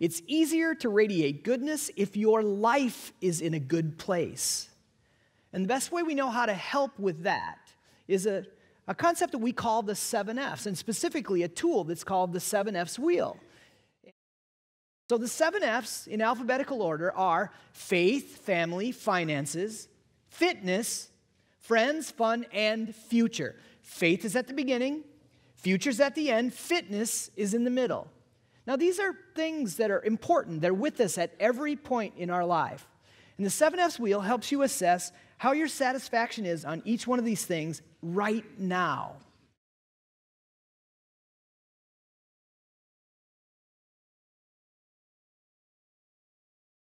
it's easier to radiate goodness if your life is in a good place. And the best way we know how to help with that is a, a concept that we call the seven F's, and specifically a tool that's called the seven F's wheel. So the seven F's in alphabetical order are faith, family, finances, fitness, friends, fun, and future. Faith is at the beginning, future's at the end, fitness is in the middle. Now, these are things that are important. They're with us at every point in our life. And the 7F's wheel helps you assess how your satisfaction is on each one of these things right now.